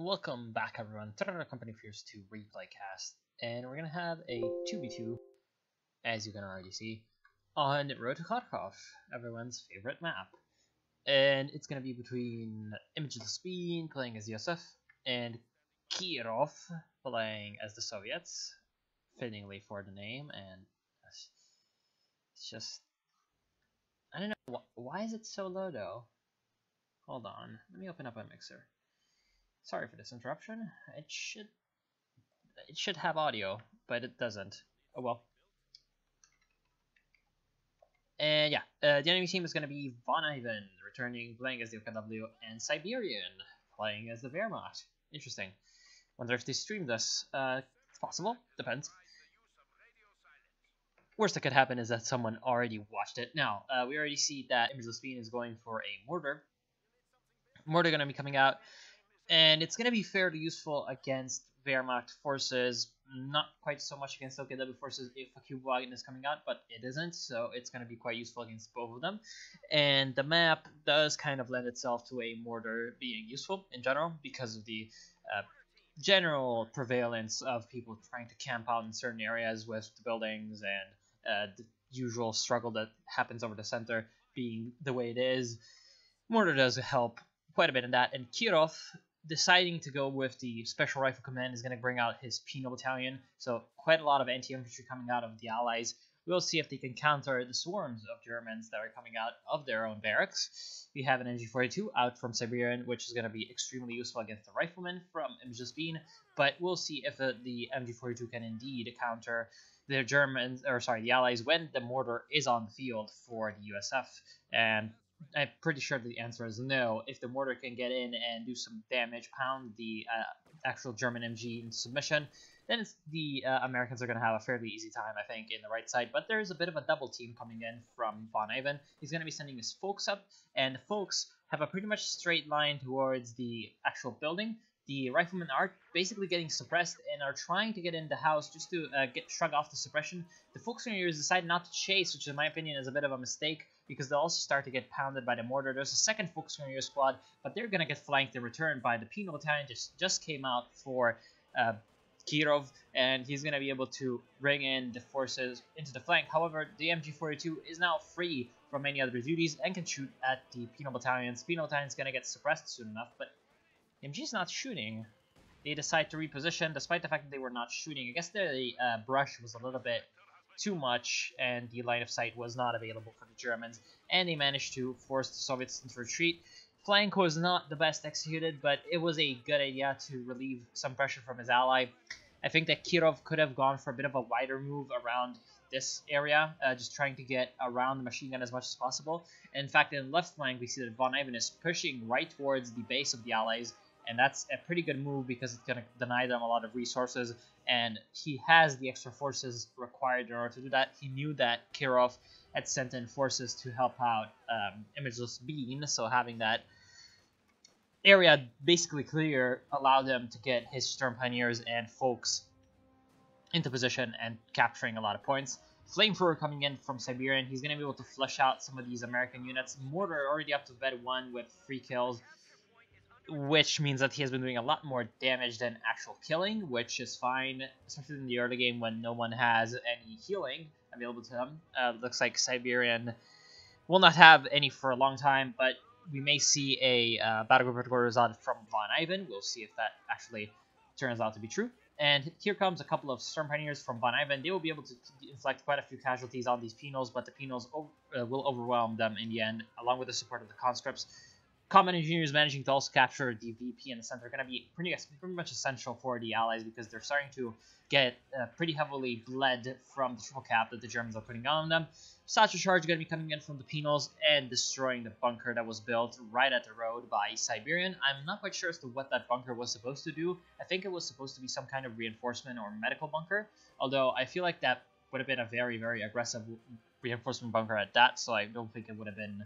Welcome back everyone to another Company of Heroes 2 replay cast, and we're gonna have a 2v2, as you can already see, on Road to Kharkov, everyone's favorite map. And it's gonna be between Imageless Being playing as USF, and Kirov playing as the Soviets, fittingly for the name, and it's just... I don't know, why is it so low though? Hold on, let me open up my mixer. Sorry for this interruption. It should it should have audio, but it doesn't. Oh well. And yeah, uh, the enemy team is going to be Von Ivan, returning playing as the OKW, and Siberian, playing as the Wehrmacht. Interesting. Wonder if they streamed this. Uh, it's possible. Depends. Worst that could happen is that someone already watched it. Now, uh, we already see that Imageless Being is going for a Mortar. Mortar going to be coming out and it's going to be fairly useful against Wehrmacht forces, not quite so much against OKW forces if a Kubelwagen is coming out, but it isn't, so it's going to be quite useful against both of them. And the map does kind of lend itself to a mortar being useful in general because of the uh, general prevalence of people trying to camp out in certain areas with the buildings and uh, the usual struggle that happens over the center being the way it is. Mortar does help quite a bit in that, and Kirov deciding to go with the Special Rifle Command is going to bring out his Penal Battalion, so quite a lot of anti-infantry coming out of the Allies. We'll see if they can counter the swarms of Germans that are coming out of their own barracks. We have an MG42 out from Siberian, which is going to be extremely useful against the riflemen from Being, but we'll see if uh, the MG42 can indeed counter the Germans, or sorry, the Allies when the mortar is on the field for the USF. And I'm pretty sure the answer is no. If the mortar can get in and do some damage, pound the uh, actual German MG in submission, then the uh, Americans are going to have a fairly easy time, I think, in the right side. But there's a bit of a double team coming in from Von Ivan. He's going to be sending his folks up, and the folks have a pretty much straight line towards the actual building the riflemen are basically getting suppressed and are trying to get in the house just to uh, get shrug off the suppression. The Volksgrenadiers decide not to chase, which in my opinion is a bit of a mistake because they'll also start to get pounded by the mortar. There's a second Volksgrenadier squad, but they're to get flanked in return by the Penal Battalion just, just came out for uh, Kirov, and he's to be able to bring in the forces into the flank. However, the MG42 is now free from any other duties and can shoot at the Penal Battalions. Penal Battalion's to get suppressed soon enough, but MG's not shooting. They decide to reposition despite the fact that they were not shooting. I guess the uh, brush was a little bit too much and the line of sight was not available for the Germans and they managed to force the Soviets into retreat. Flank was not the best executed, but it was a good idea to relieve some pressure from his ally. I think that Kirov could have gone for a bit of a wider move around this area, uh, just trying to get around the machine gun as much as possible. In fact, in left flank, we see that Von Ivan is pushing right towards the base of the Allies, and that's a pretty good move because it's going to deny them a lot of resources. And he has the extra forces required in order to do that. He knew that kirov had sent in forces to help out um, imageless being so having that area basically clear allowed them to get his storm pioneers and folks into position and capturing a lot of points. Flamethrower coming in from Siberian, he's going to be able to flush out some of these American units. Mortar already up to vet 1 with 3 kills which means that he has been doing a lot more damage than actual killing, which is fine, especially in the early game when no one has any healing available to him. Uh, looks like Siberian will not have any for a long time, but we may see a uh, Battle Group result from Von Ivan. We'll see if that actually turns out to be true. And here comes a couple of Storm Pioneers from Von Ivan. They will be able to inflict quite a few casualties on these Penals, but the Penals uh, will overwhelm them in the end, along with the support of the Conscripts. Combat engineers managing to also capture the VP in the center are going to be pretty, pretty much essential for the Allies because they're starting to get uh, pretty heavily bled from the triple cap that the Germans are putting on them. Satchel charge going to be coming in from the Penals and destroying the bunker that was built right at the road by Siberian. I'm not quite sure as to what that bunker was supposed to do. I think it was supposed to be some kind of reinforcement or medical bunker, although I feel like that would have been a very, very aggressive reinforcement bunker at that, so I don't think it would have been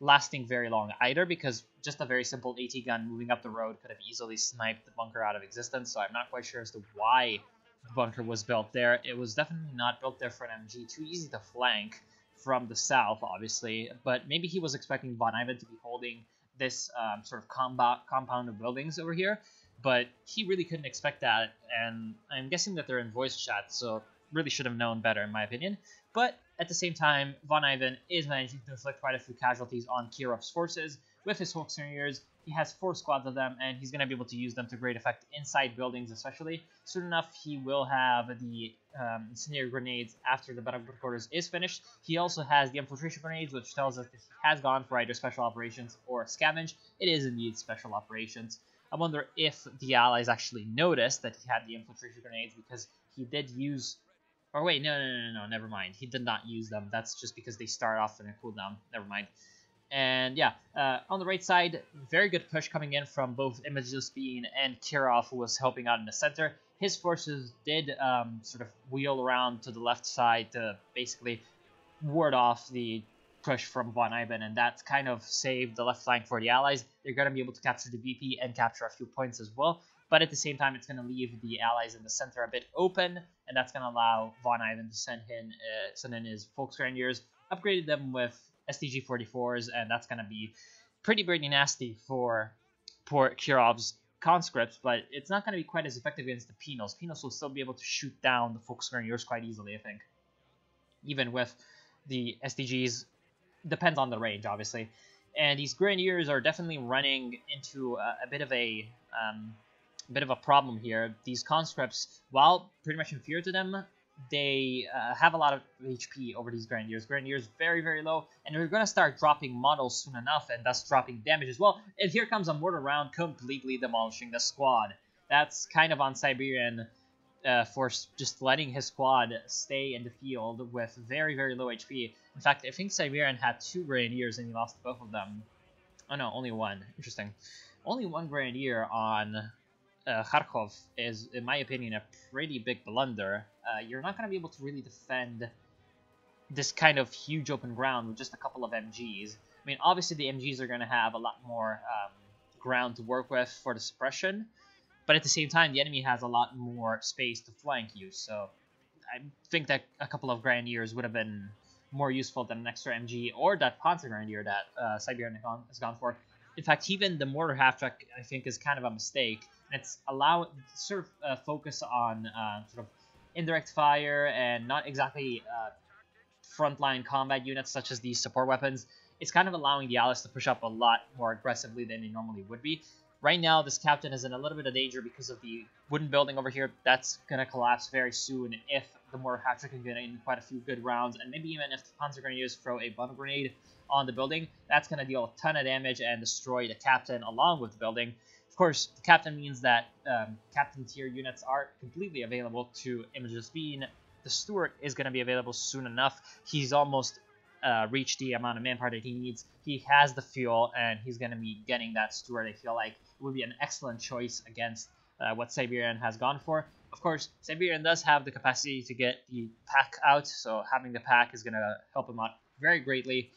lasting very long either because just a very simple AT gun moving up the road could have easily sniped the bunker out of existence. So I'm not quite sure as to why the bunker was built there. It was definitely not built there for an MG. Too easy to flank from the south, obviously. But maybe he was expecting Von Ivan to be holding this um, sort of combat compound of buildings over here. but he really couldn't expect that, and I'm guessing that they're in voice chat, so really should have known better in my opinion. But at the same time, Von Ivan is managing to inflict quite a few casualties on Kirov's forces. With his Volksgrenadiers, he has four squads of them, and he's going to be able to use them to great effect inside buildings especially. Soon enough, he will have the um, grenades after the battle quarters is finished. He also has the infiltration grenades, which tells us that he has gone for either special operations or scavenge. It is indeed special operations. I wonder if the allies actually noticed that he had the infiltration grenades because he did use or wait, no, no, no, no, never mind. He did not use them. That's just because they start off in a cooldown. Never mind. And yeah, uh, on the right side, very good push coming in from both Imagilspien and Kirov, who was helping out in the center. His forces did um, sort of wheel around to the left side to basically ward off the push from Von Ivan, and that's kind of saved the left flank for the Allies. They're going to be able to capture the VP and capture a few points as well but at the same time, it's going to leave the allies in the center a bit open, and that's going to allow Von Ivan to send in, uh, send in his Volksgrenadiers, upgraded them with STG 44s, and that's going to be pretty, pretty nasty for poor Kirov's conscripts, but it's not going to be quite as effective against the Pinos. Pinos will still be able to shoot down the Volksgrenadiers quite easily, I think. Even with the STGs. depends on the range, obviously. And these Grenadiers are definitely running into a, a bit of a um, bit of a problem here. These conscripts, while pretty much inferior to them, they uh, have a lot of HP over these Grenadiers. Grenadiers very, very low, and they're going to start dropping models soon enough, and thus dropping damage as well. And here comes a mortar round completely demolishing the squad. That's kind of on Siberian uh, for just letting his squad stay in the field with very, very low HP. In fact, I think Siberian had two Grenadiers, and he lost both of them. Oh no, only one. Interesting. Only one Grenadier on uh, Kharkov is, in my opinion, a pretty big blunder. Uh, you're not going to be able to really defend this kind of huge open ground with just a couple of MGs. I mean, obviously the MGs are going to have a lot more um, ground to work with for the suppression, but at the same time, the enemy has a lot more space to flank you, so I think that a couple of Grenadiers would have been more useful than an extra MG or that Panzer Grenadier that uh, Siberian has gone for. In fact, even the mortar half track I think is kind of a mistake it's allow sort of uh, focus on uh, sort of indirect fire and not exactly uh, frontline combat units such as these support weapons. It's kind of allowing the allies to push up a lot more aggressively than they normally would be. Right now, this captain is in a little bit of danger because of the wooden building over here. That's going to collapse very soon if the mortar hatchet can get in quite a few good rounds, and maybe even if the Panzer Grenadiers throw a bundle grenade on the building, that's going to deal a ton of damage and destroy the captain along with the building. Of course, the captain means that um, captain tier units are completely available to Imagilspien. The Stuart is going to be available soon enough. He's almost uh, reached the amount of manpower that he needs. He has the fuel, and he's going to be getting that Stuart, I feel like would be an excellent choice against uh, what Siberian has gone for. Of course, Siberian does have the capacity to get the Pak out, so having the Pak is going to help him out very greatly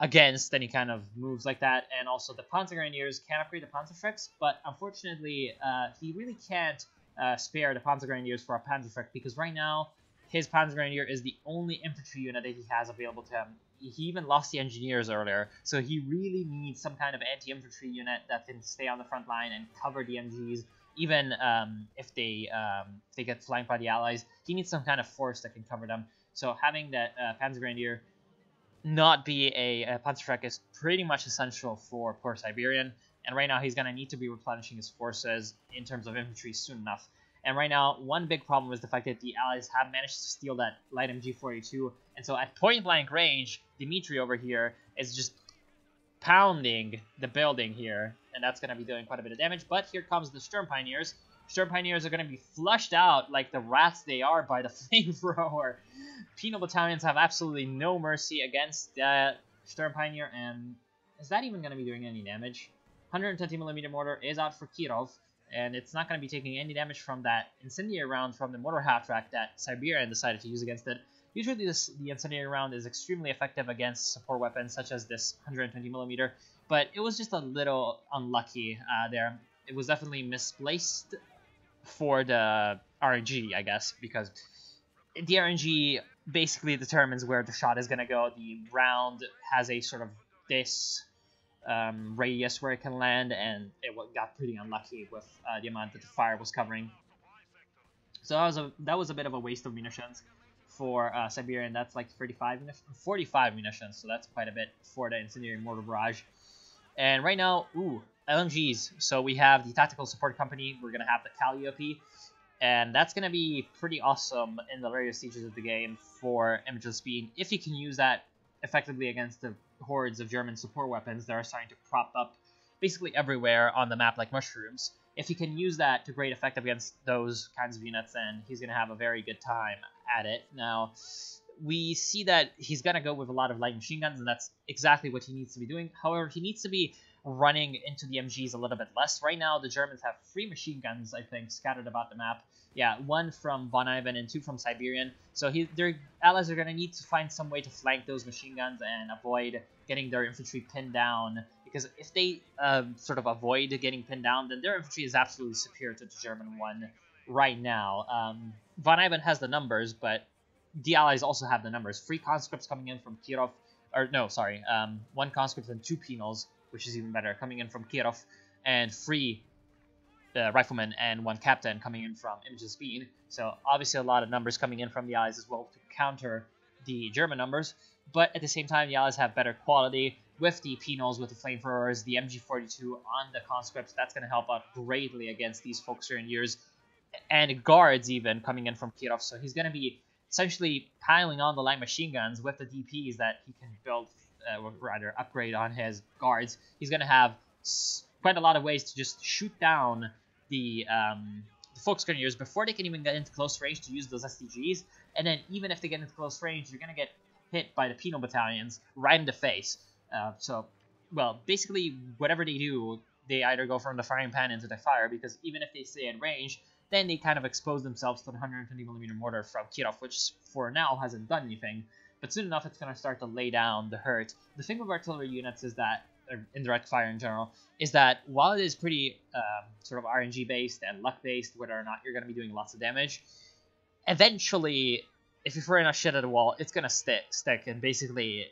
against any kind of moves like that. And also the Panzergrenadiers can upgrade the Panzer Panzerschrecks, but unfortunately, uh, he really can't uh, spare the Panzergrenadiers for a Panzer Panzerschreck because right now his Panzergrenadier is the only infantry unit that he has available to him. He even lost the engineers earlier, so he really needs some kind of anti-infantry unit that can stay on the front line and cover the MGs, even um, if they um, they get flanked by the allies. He needs some kind of force that can cover them. So having that uh, Panzergrenadier not be a, a Panzerschreck is pretty much essential for poor Siberian, and right now he's going to need to be replenishing his forces in terms of infantry soon enough. And right now, one big problem is the fact that the Allies have managed to steal that light MG42, and so at point-blank range, Dimitri over here is just pounding the building here, and that's going to be doing quite a bit of damage. But here comes the Sturm Pioneers. Sturm Pioneers are going to be flushed out like the rats they are by the Flamethrower. Penal battalions have absolutely no mercy against that Sturm Pioneer, and is that even going to be doing any damage? 120 millimeter mortar is out for Kirov, and it's not going to be taking any damage from that incendiary round from the mortar half track that Siberian decided to use against it. Usually this, the incendiary round is extremely effective against support weapons such as this 120 millimeter, but it was just a little unlucky uh, there. It was definitely misplaced for the RNG, I guess, because the RNG basically determines where the shot is going to go. The round has a sort of this um, radius where it can land, and it got pretty unlucky with uh, the amount that the fire was covering. So that was a that was a bit of a waste of munitions for uh, Siberian. That's like 35 45 munitions, so that's quite a bit for the incendiary mortar barrage. And right now, ooh, LMGs. So we have the tactical support company. We're gonna have the Calliope, and that's gonna be pretty awesome in the later stages of the game for Image of Speed if you can use that effectively against the hordes of German support weapons that are starting to crop up basically everywhere on the map like mushrooms. If he can use that to great effect against those kinds of units, then he's going to have a very good time at it. Now, we see that he's going to go with a lot of light machine guns, and that's exactly what he needs to be doing. However, he needs to be running into the MGs a little bit less. Right now, the Germans have three machine guns, I think, scattered about the map. Yeah, one from Von Ivan and two from Siberian. So he, their allies are going to need to find some way to flank those machine guns and avoid getting their infantry pinned down. Because if they um, sort of avoid getting pinned down, then their infantry is absolutely superior to the German one right now. Um, Von Ivan has the numbers, but the allies also have the numbers. Three conscripts coming in from Kirov, or no, sorry, um, one conscript and two penals, which is even better, coming in from Kirov, and three uh, riflemen and one captain coming in from Images Speed. So obviously a lot of numbers coming in from the allies as well to counter the German numbers. But at the same time, the allies have better quality with the penals, with the flamethrowers, the MG42 on the conscripts. That's going to help out greatly against these Volksgrenadiers and guards even coming in from Kirov. So he's going to be essentially piling on the light machine guns with the DPs that he can build, uh, or rather upgrade on his guards. He's going to have quite a lot of ways to just shoot down the um, the Volksgrenadiers before they can even get into close range to use those STGs. And then even if they get into close range, you're gonna get hit by the penal battalions right in the face. Uh, so, well, basically whatever they do, they either go from the frying pan into the fire because even if they stay in range, then they kind of expose themselves to the 120 millimeter mortar from Kirov, which for now hasn't done anything. But soon enough, it's going to start to lay down the hurt. The thing with artillery units is that or indirect fire in general, is that while it is pretty um, sort of RNG based and luck based, whether or not you're going to be doing lots of damage, eventually, if you're throwing a shit at a wall, it's going to stick, stick, and basically,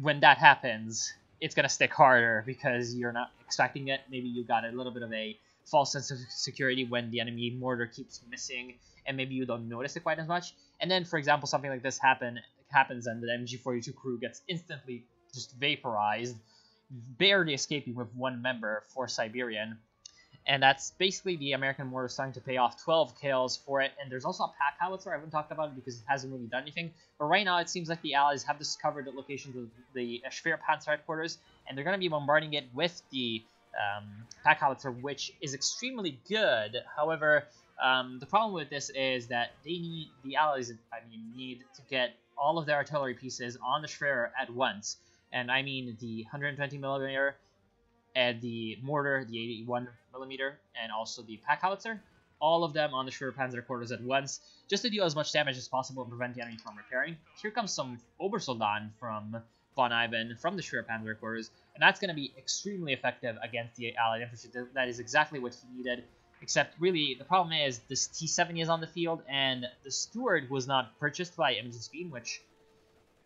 when that happens, it's going to stick harder because you're not expecting it. Maybe you got a little bit of a false sense of security when the enemy mortar keeps missing, and maybe you don't notice it quite as much. And then, for example, something like this happen happens, and the MG42 crew gets instantly just vaporized barely escaping with one member for Siberian. And that's basically the American mortar starting to pay off 12 kills for it. And there's also a pack howitzer. I haven't talked about it because it hasn't really done anything. But right now, it seems like the Allies have discovered the locations of the Schwerpanzer headquarters, and they're going to be bombarding it with the um, pack howitzer, which is extremely good. However, um, the problem with this is that they need the Allies, I mean, need to get all of their artillery pieces on the Schwer at once and I mean the 120 millimeter and the mortar, the 81 millimeter, and also the pack howitzer. All of them on the Schwer Panzer quarters at once, just to deal as much damage as possible and prevent the enemy from repairing. Here comes some Obersoldaten from von Ivan from the Schwer Panzer quarters, and that's going to be extremely effective against the Allied infantry. That is exactly what he needed. Except, really, the problem is this T-70 is on the field, and the Stuart was not purchased by Imogen Speed, which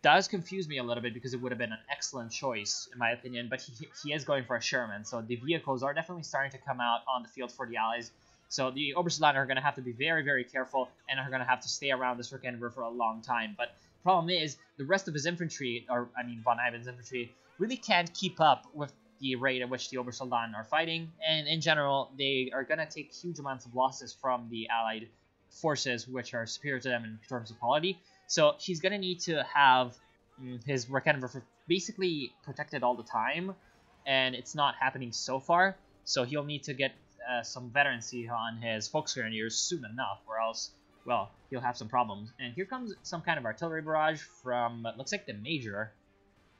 does confuse me a little bit because it would have been an excellent choice, in my opinion, but he, he is going for a Sherman, so the vehicles are definitely starting to come out on the field for the Allies. So the Obersoldaten are going to have to be very, very careful and are going to have to stay around this River for a long time. But problem is, the rest of his infantry, or I mean von Ivan's infantry, really can't keep up with the rate at which the Obersoldaten are fighting, and in general, they are going to take huge amounts of losses from the Allied forces, which are superior to them in terms of quality. So he's going to need to have mm, his Raketenwerfer basically protected all the time, and it's not happening so far. So he'll need to get uh, some veterancy on his Volksgrenadiers soon enough, or else, well, he'll have some problems. And here comes some kind of artillery barrage from, looks like the Major.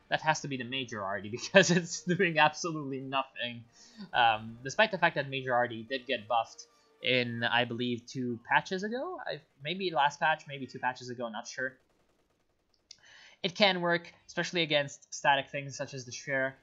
That has to be the Major already, because it's doing absolutely nothing. Um, despite the fact that Major already did get buffed in I believe two patches ago. I, maybe last patch, maybe two patches ago, not sure. It can work, especially against static things such as the Schwer,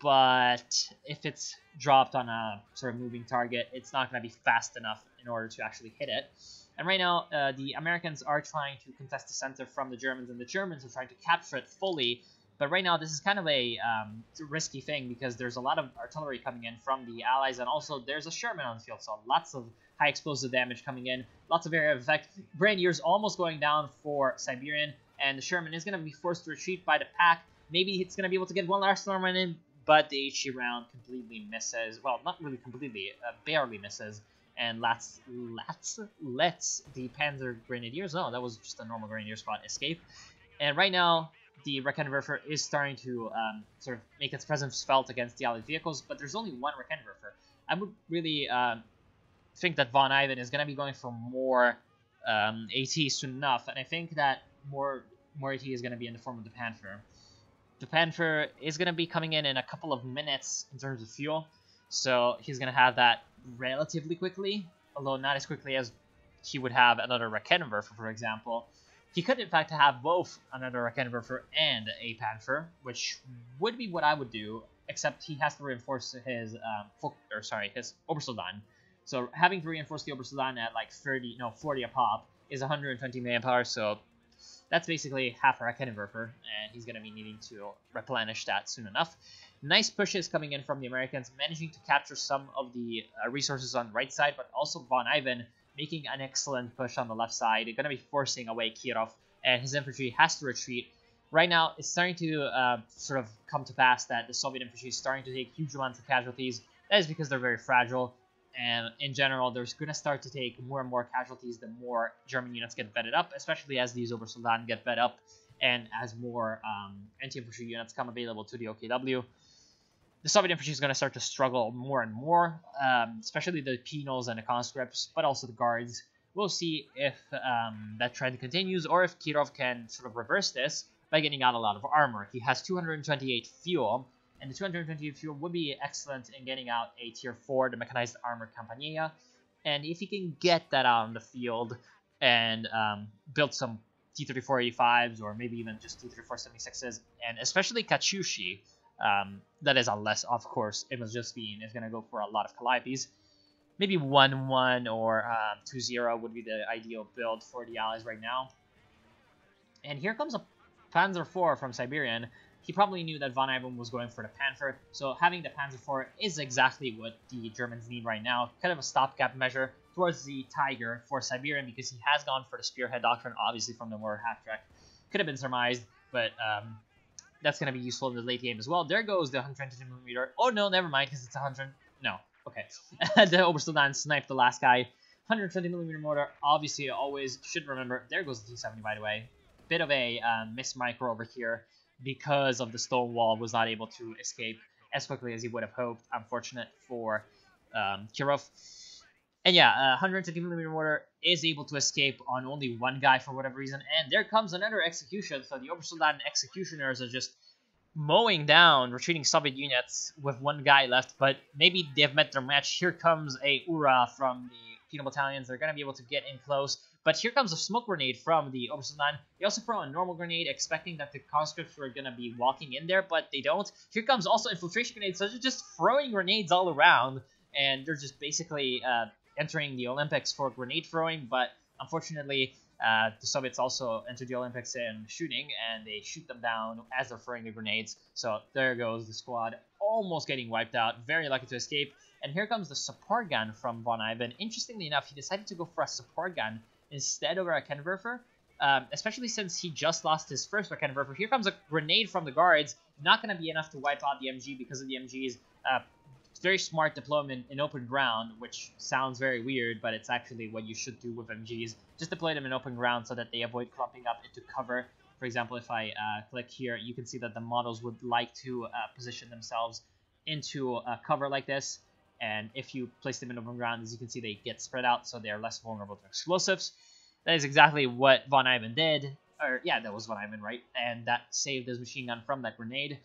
but if it's dropped on a sort of moving target, it's not going to be fast enough in order to actually hit it. And right now, uh, the Americans are trying to contest the center from the Germans, and the Germans are trying to capture it fully But right now, this is kind of a um, risky thing because there's a lot of artillery coming in from the allies, and also there's a Sherman on the field, so lots of high explosive damage coming in, lots of area of effect. Grenadiers almost going down for Siberian, and the Sherman is going to be forced to retreat by the pack. Maybe it's going to be able to get one last Norman in, but the HE round completely misses. Well, not really completely, uh, barely misses. And lets, lets, lets the Panzer Grenadiers, no, that was just a normal Grenadier squad, escape. And right now, the Raketenwerfer is starting to um, sort of make its presence felt against the Allied vehicles, but there's only one Raketenwerfer. I would really um, think that Von Ivan is going to be going for more um, AT soon enough, and I think that more more AT is going to be in the form of the Panther. The Panther is going to be coming in in a couple of minutes in terms of fuel, so he's going to have that relatively quickly, although not as quickly as he would have another Raketenwerfer, for example. He could, in fact, have both another Raketenwerfer and a Panther, which would be what I would do, except he has to reinforce his, um, or sorry, his Obersoldaten. So having to reinforce the Obersoldaten at like 30, no, 40 a pop is 120 manpower, so that's basically half a Raketenwerfer, and he's going to be needing to replenish that soon enough. Nice pushes coming in from the Americans, managing to capture some of the uh, resources on the right side, but also Von Ivan making an excellent push on the left side. They're going to be forcing away Kirov, and his infantry has to retreat. Right now, it's starting to uh, sort of come to pass that the Soviet infantry is starting to take huge amounts of casualties. That is because they're very fragile, and in general, there's going to start to take more and more casualties the more German units get vetted up, especially as these Obersoldaten get vet up, and as more um, anti-infantry units come available to the OKW the Soviet infantry is going to start to struggle more and more, um, especially the penals and the conscripts, but also the guards. We'll see if um, that trend continues or if Kirov can sort of reverse this by getting out a lot of armor. He has 228 fuel, and the 228 fuel would be excellent in getting out a tier 4, the mechanized armor Kampaneya. And if he can get that out on the field and um, build some T-3485s or maybe even just T-3476s, and especially Katyushi, um, that is unless, of course, it was just being is going to go for a lot of Calliopes. Maybe 1-1 or 2-0 um, would be the ideal build for the Allies right now. And here comes a Panzer IV from Siberian. He probably knew that von Ivan was going for the Panther, so having the Panzer IV is exactly what the Germans need right now. Kind of a stopgap measure towards the Tiger for Siberian because he has gone for the Spearhead Doctrine, obviously from the War Half Track. Could have been surmised, but um, that's going to be useful in the late game as well. There goes the 120 millimeter. Oh no, never mind, because it's 100. No, okay. the Obersoldaten sniped the last guy. 120 millimeter mortar. Obviously, always should remember. There goes the T70, by the way. Bit of a um, miss micro over here because of the stone wall. Was not able to escape as quickly as he would have hoped. Unfortunate for um, Kirov. And yeah, uh, 150 millimeter mortar is able to escape on only one guy for whatever reason. And there comes another execution. So the Obersoldaten executioners are just mowing down retreating Soviet units with one guy left. But maybe they've met their match. Here comes a Ura from the penal battalions. They're going to be able to get in close. But here comes a smoke grenade from the Obersoldaten. They also throw a normal grenade, expecting that the conscripts were going to be walking in there, but they don't. Here comes also infiltration grenades. So they're just throwing grenades all around. And they're just basically uh, entering the Olympics for grenade throwing, but unfortunately, uh, the Soviets also entered the Olympics in shooting, and they shoot them down as they're throwing the grenades. So there goes the squad, almost getting wiped out. Very lucky to escape. And here comes the support gun from Von Ivan. Interestingly enough, he decided to go for a support gun instead of a Raketenwerfer, um, especially since he just lost his first Raketenwerfer. Here comes a grenade from the guards. Not going to be enough to wipe out the MG because of the MG's uh, very smart deployment in open ground, which sounds very weird, but it's actually what you should do with MGs. Just deploy them in open ground so that they avoid clumping up into cover. For example, if I uh, click here, you can see that the models would like to uh, position themselves into a cover like this. And if you place them in open ground, as you can see, they get spread out, so they're less vulnerable to explosives. That is exactly what Von Ivan did. Or, yeah, that was Von Ivan, right? And that saved his machine gun from that grenade.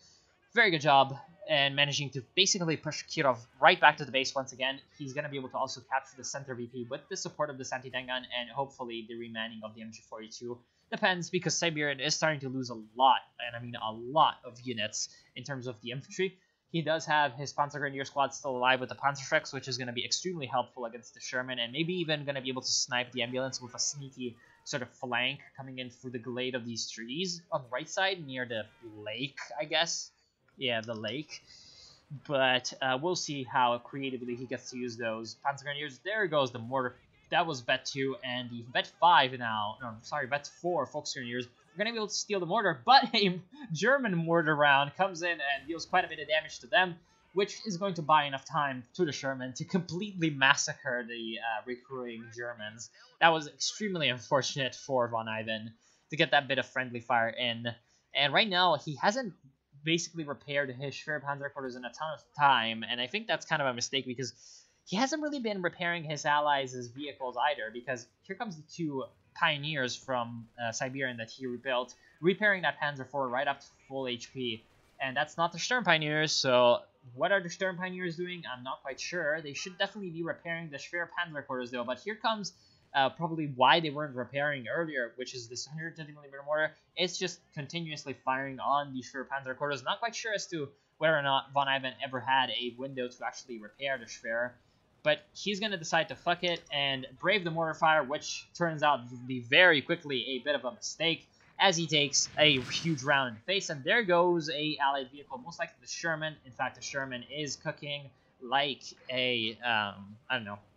Very good job and managing to basically push Kirov right back to the base once again. He's going to be able to also capture the center VP with the support of the anti-tank gun and hopefully the remanning of the MG42. Depends because Siberian is starting to lose a lot, and I mean a lot of units in terms of the infantry. he does have his Panzergrenadier squad still alive with the Panzerschrecks, which is going to be extremely helpful against the Sherman, and maybe even going to be able to snipe the ambulance with a sneaky sort of flank coming in through the glade of these trees on the right side near the lake, I guess. Yeah, the lake. But uh, we'll see how creatively he gets to use those Panzergrenadiers. There goes the mortar. That was vet 2, and the vet 5 now, no, sorry, vet 4 Volksgrenadiers we're going to be able to steal the mortar, but a German mortar round comes in and deals quite a bit of damage to them, which is going to buy enough time to the Sherman to completely massacre the uh, recruiting Germans. That was extremely unfortunate for von Ivan to get that bit of friendly fire in. And right now, he hasn't basically repaired his Schwerpanzer quarters in a ton of time, and I think that's kind of a mistake because he hasn't really been repairing his allies' vehicles either, because here comes the two pioneers from uh, Siberian that he rebuilt, repairing that Panzer IV right up to full HP. And that's not the Sturm Pioneers, so what are the Sturm Pioneers doing? I'm not quite sure. They should definitely be repairing the Schwer Panzer quarters though, but here comes uh, probably why they weren't repairing earlier, which is this 150mm mortar. It's just continuously firing on the Schwer Panzer quarters. Not quite sure as to whether or not von Ivan ever had a window to actually repair the Schwer but he's going to decide to fuck it and brave the mortar fire, which turns out to be very quickly a bit of a mistake as he takes a huge round in the face. And there goes a allied vehicle, most likely the Sherman. In fact, the Sherman is cooking like a, um, I don't know, mm,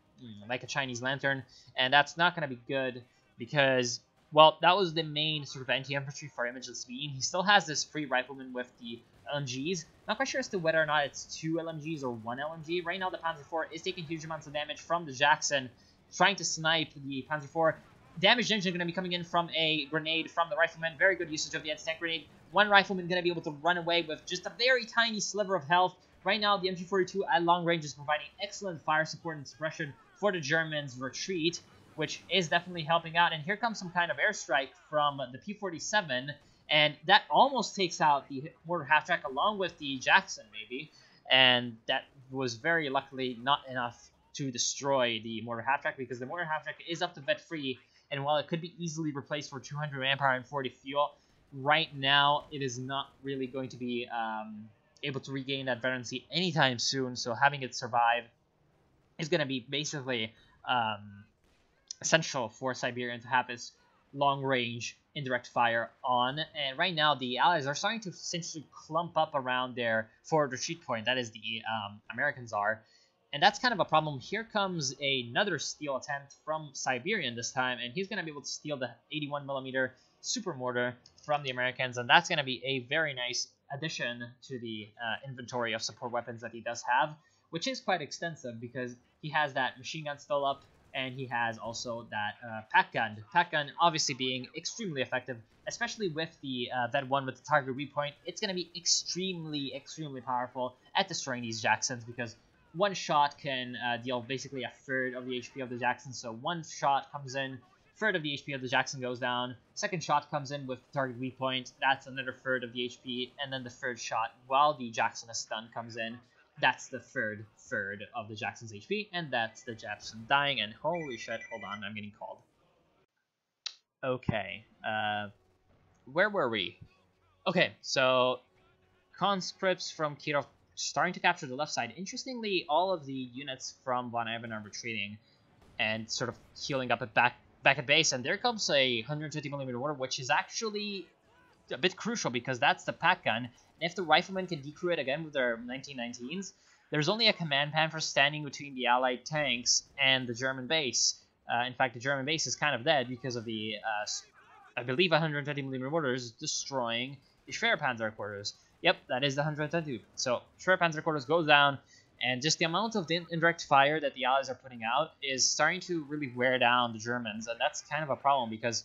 like a Chinese lantern. And that's not going to be good because, well, that was the main sort of anti-infantry for Imageless Being. He still has this free rifleman with the LMGs. Not quite sure as to whether or not it's two LMGs or one LMG. Right now, the Panzer IV is taking huge amounts of damage from the Jackson, trying to snipe the Panzer IV. Damage engine going to be coming in from a grenade from the rifleman. Very good usage of the anti-tank grenade. One rifleman going to be able to run away with just a very tiny sliver of health. Right now, the MG42 at long range is providing excellent fire support and suppression for the Germans' retreat, which is definitely helping out. And here comes some kind of airstrike from the P-47, and that almost takes out the mortar half track along with the Jackson maybe, and that was very luckily not enough to destroy the mortar half track because the mortar half track is up to vet free, and while it could be easily replaced for 200 manpower and 40 fuel, right now it is not really going to be um, able to regain that veterancy anytime soon. So having it survive is going to be basically um, essential for Siberian to have this long range indirect fire on. And right now, the Allies are starting to essentially clump up around their forward retreat point. That is, the um, Americans are. And that's kind of a problem. Here comes another steal attempt from Siberian this time, and he's going to be able to steal the 81 millimeter super mortar from the Americans, and that's going to be a very nice addition to the uh, inventory of support weapons that he does have, which is quite extensive because he has that machine gun still up, and he has also that uh, pack gun. Pack gun obviously being extremely effective, especially with the uh, that one with the target repoint. It's going to be extremely, extremely powerful at destroying these Jacksons because one shot can uh, deal basically a third of the HP of the Jackson. So one shot comes in, third of the HP of the Jackson goes down. Second shot comes in with the target repoint, that's another third of the HP, and then the third shot while the Jackson is stunned comes in that's the third third of the Jackson's HP, and that's the Jackson dying, and holy shit, hold on, I'm getting called. Okay, uh, where were we? Okay, so conscripts from Kirov starting to capture the left side. Interestingly, all of the units from Von Ivan are retreating and sort of healing up at back back at base, and there comes a 150 millimeter mortar, which is actually a bit crucial because that's the pack gun, and if the riflemen can decrew it again with their 1919s, there's only a command Panther standing between the Allied tanks and the German base. Uh, in fact, the German base is kind of dead because of the, uh, I believe, 120mm mortars destroying the Schwerpanzer quarters. Yep, that is the 120. So Schwerpanzer quarters goes down, and just the amount of indirect fire that the Allies are putting out is starting to really wear down the Germans, and that's kind of a problem because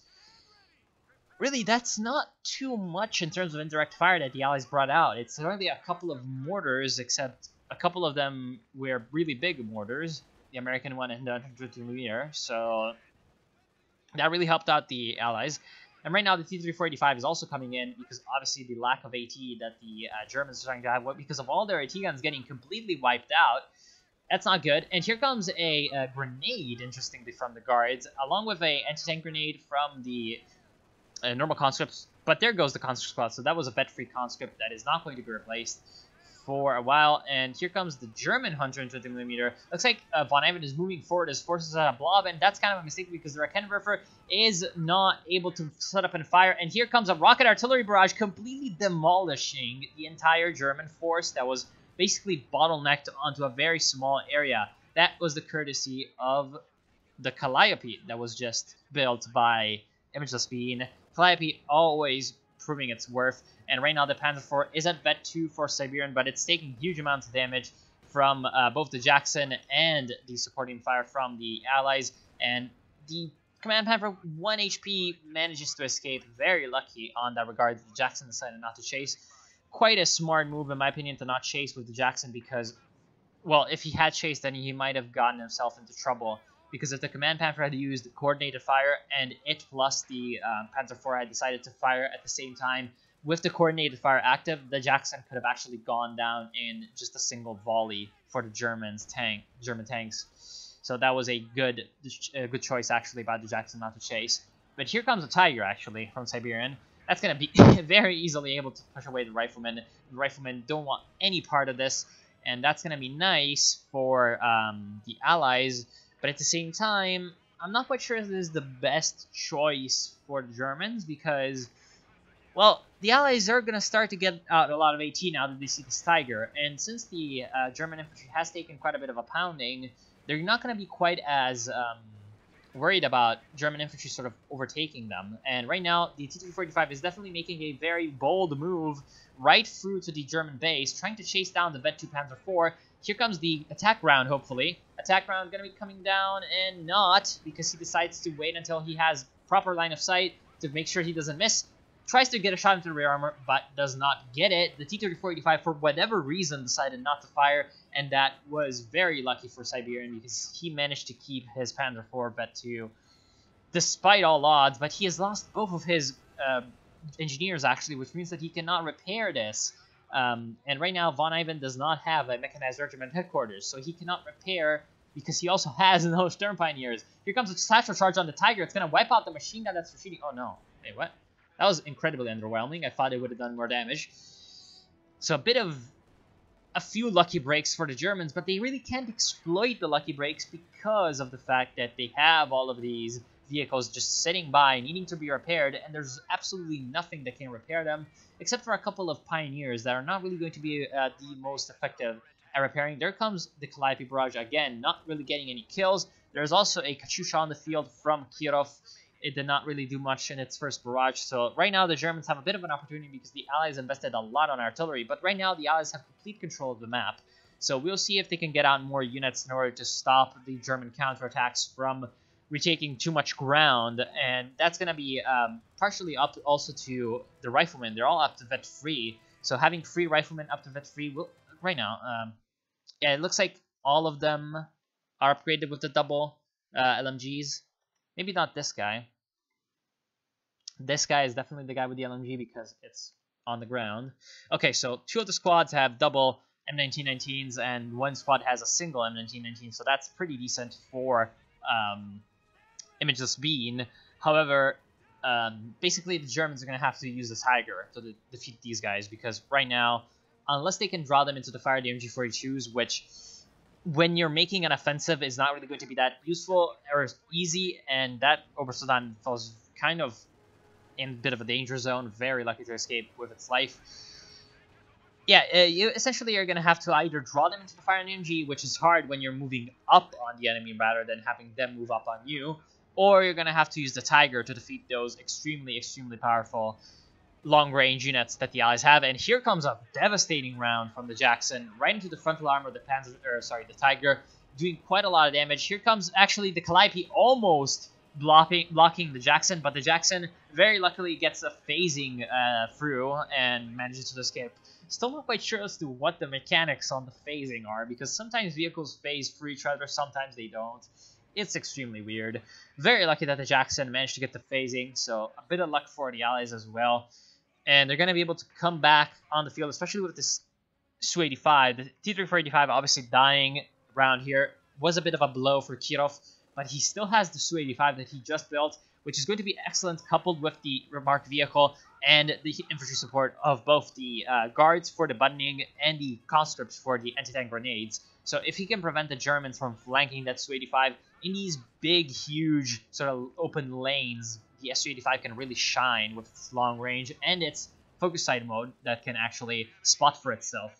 really, that's not too much in terms of indirect fire that the Allies brought out. It's only a couple of mortars, except a couple of them were really big mortars, the American one and the 150 millimeter, so that really helped out the Allies. And right now, the T-3485 is also coming in because obviously the lack of AT that the uh, Germans are trying to have, because of all their AT guns getting completely wiped out. That's not good. And here comes a, a grenade, interestingly, from the guards, along with a anti-tank grenade from the uh, normal conscripts. But there goes the conscript squad, so that was a vet-free conscript that is not going to be replaced. for a while, and here comes the German 120mm. Looks like uh, Von Ivan is moving forward his forces at a blob, and that's kind of a mistake because the Raketenwerfer is not able to set up and fire, and here comes a rocket artillery barrage completely demolishing the entire German force that was basically bottlenecked onto a very small area. That was the courtesy of the Calliope that was just built by Imageless Being. Calliope always proving its worth. And right now the Panzer IV is at vet 2 for Siberian, but it's taking huge amounts of damage from uh, both the Jackson and the supporting fire from the Allies. And the Command Panther 1 HP manages to escape. Very lucky on that regard. The Jackson decided not to chase. Quite a smart move, in my opinion, to not chase with the Jackson because, well, if he had chased, then he might have gotten himself into trouble because if the Command Panther had used coordinated fire and it plus the uh, Panzer IV had decided to fire at the same time with the coordinated fire active, the Jackson could have actually gone down in just a single volley for the Germans tank German tanks. So that was a good a good choice actually by the Jackson not to chase. But here comes a Tiger actually from Siberian. That's gonna be very easily able to push away the riflemen. The riflemen don't want any part of this, and that's gonna be nice for um, the Allies but at the same time, I'm not quite sure if this is the best choice for the Germans because, well, the Allies are going to start to get out a lot of AT now that they see this Tiger. And since the uh, German infantry has taken quite a bit of a pounding, they're not going to be quite as um, worried about German infantry sort of overtaking them. And right now, the T-345 is definitely making a very bold move right through to the German base, trying to chase down the Vet 2 Panzer IV. Here comes the attack round, hopefully. Attack round going to be coming down and not because he decides to wait until he has proper line of sight to make sure he doesn't miss. Tries to get a shot into the rear armor, but does not get it. The T-3485, for whatever reason, decided not to fire, and that was very lucky for Siberian because he managed to keep his Panzer IV Vet 2 despite all odds, but he has lost both of his uh, engineers, actually, which means that he cannot repair this. Um, and right now, Von Ivan does not have a mechanized regiment headquarters, so he cannot repair because he also has no Sturm Pioneers. Here comes a satchel charge on the Tiger. It's going to wipe out the machine gun that's shooting. Oh, no. Wait, what? That was incredibly underwhelming. I thought it would have done more damage. So a bit of a few lucky breaks for the Germans, but they really can't exploit the lucky breaks because of the fact that they have all of these vehicles just sitting by, needing to be repaired, and there's absolutely nothing that can repair them, except for a couple of Pioneers that are not really going to be uh, the most effective at repairing. There comes the Calliope Barrage again, not really getting any kills. There's also a Katyusha on the field from Kirov. It did not really do much in its first barrage, so right now the Germans have a bit of an opportunity because the Allies invested a lot on artillery, but right now the Allies have complete control of the map. So we'll see if they can get out more units in order to stop the German counterattacks from retaking too much ground, and that's going to be um, partially up also to the riflemen. They're all up to vet free, so having free riflemen up to vet free will right now. Um, yeah, it looks like all of them are upgraded with the double uh, LMGs. Maybe not this guy. This guy is definitely the guy with the LMG because it's on the ground. Okay, so two of the squads have double M1919s, and one squad has a single M1919, so that's pretty decent for um, Imageless Being. However, um, basically the Germans are going to have to use the Tiger to de defeat these guys because right now, unless they can draw them into the fire the MG42s, which when you're making an offensive is not really going to be that useful or easy, and that Obersoldaten falls kind of in a bit of a danger zone, very lucky to escape with its life. Yeah, uh, you essentially are going to have to either draw them into the fire MG, which is hard when you're moving up on the enemy rather than having them move up on you, or you're going to have to use the Tiger to defeat those extremely, extremely powerful long-range units that the Allies have. And here comes a devastating round from the Jackson right into the frontal armor of the Panzer, or sorry, the Tiger, doing quite a lot of damage. Here comes actually the Calliope almost blocking blocking the Jackson, but the Jackson very luckily gets a phasing uh, through and manages to escape. Still not quite sure as to what the mechanics on the phasing are, because sometimes vehicles phase through each other, sometimes they don't. It's extremely weird. Very lucky that the Jackson managed to get the phasing, so a bit of luck for the Allies as well. And they're going to be able to come back on the field, especially with this Su-85. The T-3485 obviously dying around here was a bit of a blow for Kirov, but he still has the Su-85 that he just built, which is going to be excellent coupled with the remarked vehicle and the infantry support of both the uh, guards for the buttoning and the conscripts for the anti-tank grenades. So if he can prevent the Germans from flanking that Su-85 in these big, huge sort of open lanes, the Su-85 can really shine with its long range and its focus sight mode that can actually spot for itself.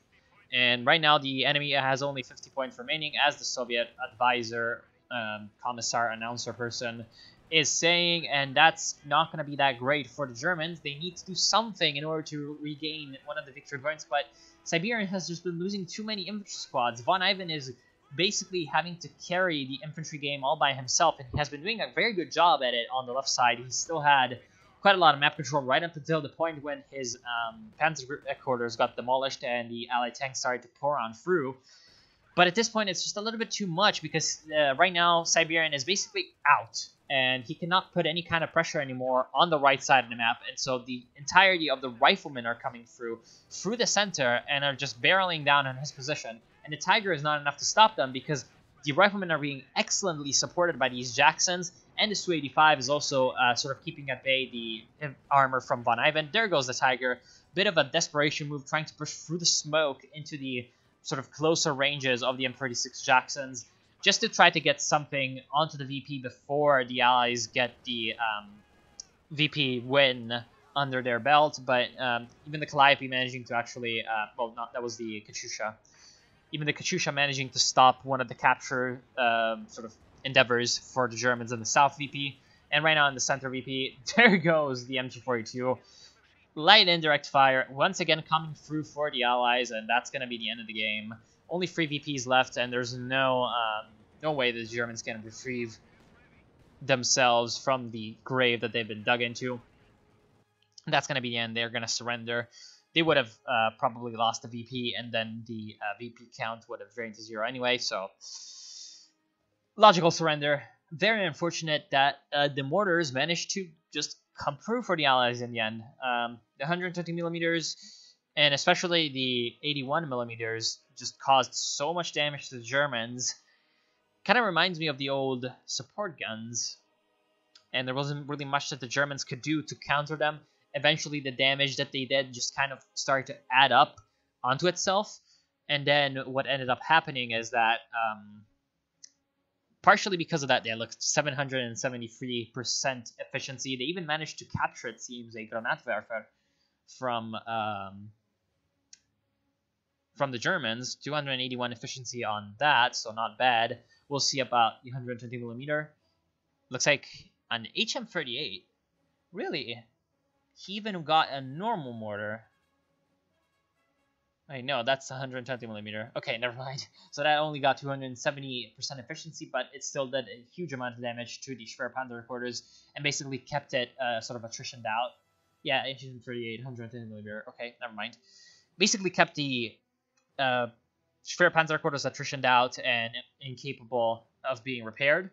And right now the enemy has only 50 points remaining as the Soviet advisor, um, commissar, announcer person is saying, and that's not going to be that great for the Germans. They need to do something in order to regain one of the victory points, but Siberian has just been losing too many infantry squads. Von Ivan is basically having to carry the infantry game all by himself, and he has been doing a very good job at it on the left side. He still had quite a lot of map control right up until the point when his um, Panzer Group headquarters got demolished and the Allied tanks started to pour on through. But at this point, it's just a little bit too much because uh, right now Siberian is basically out and he cannot put any kind of pressure anymore on the right side of the map. And so the entirety of the riflemen are coming through through the center and are just barreling down on his position. And the Tiger is not enough to stop them because the riflemen are being excellently supported by these Jacksons, and the Su-85 is also uh, sort of keeping at bay the armor from Von Ivan. There goes the Tiger. Bit of a desperation move, trying to push through the smoke into the sort of closer ranges of the M36 Jacksons just to try to get something onto the VP before the Allies get the um, VP win under their belt. But um, even the Calliope managing to actually, uh, well, not that was the Katyusha. Even the Katyusha managing to stop one of the capture um, sort of endeavors for the Germans in the South VP. And right now in the center VP, there goes the MG42. Light indirect fire, once again coming through for the Allies, and that's going to be the end of the game only three VPs left, and there's no um, no way the Germans can retrieve themselves from the grave that they've been dug into. That's going to be the end. They're going to surrender. They would have uh, probably lost the VP, and then the uh, VP count would have drained to zero anyway. So logical surrender. Very unfortunate that uh, the mortars managed to just come through for the Allies in the end. Um, the 120 millimeters and especially the 81 millimeters just caused so much damage to the Germans. Kind of reminds me of the old support guns, and there wasn't really much that the Germans could do to counter them. Eventually, the damage that they did just kind of started to add up onto itself, and then what ended up happening is that, um, partially because of that, they looked 773% efficiency. They even managed to capture, it seems, a Granatwerfer from um, from the Germans, 281 efficiency on that, so not bad. We'll see about 120 millimeter. Looks like an HM38. Really? He even got a normal mortar. I know that's 120 millimeter. Okay, never mind. So that only got 270% efficiency, but it still did a huge amount of damage to the Schwerpanzer recorders and basically kept it uh, sort of attritioned out. Yeah, HM38, 110 millimeter. Okay, never mind. Basically kept the uh, Schwerpanzer was attritioned out and incapable of being repaired.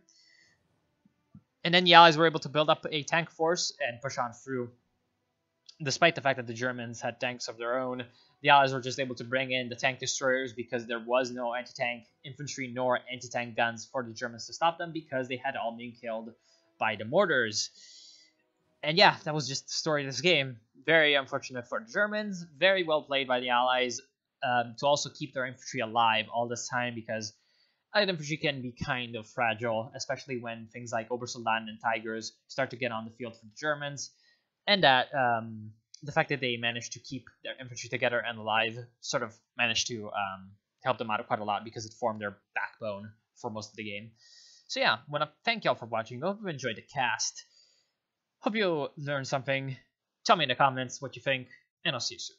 And then the Allies were able to build up a tank force and push on through. Despite the fact that the Germans had tanks of their own, the Allies were just able to bring in the tank destroyers because there was no anti-tank infantry nor anti-tank guns for the Germans to stop them because they had all been killed by the mortars. And yeah, that was just the story of this game. Very unfortunate for the Germans, very well played by the Allies um, to also keep their infantry alive all this time because light infantry can be kind of fragile, especially when things like Obersoldaten and Tigers start to get on the field for the Germans, and that um, the fact that they managed to keep their infantry together and alive sort of managed to um, help them out quite a lot because it formed their backbone for most of the game. So yeah, want to thank y'all for watching. Hope you enjoyed the cast. Hope you learned something. Tell me in the comments what you think, and I'll see you soon.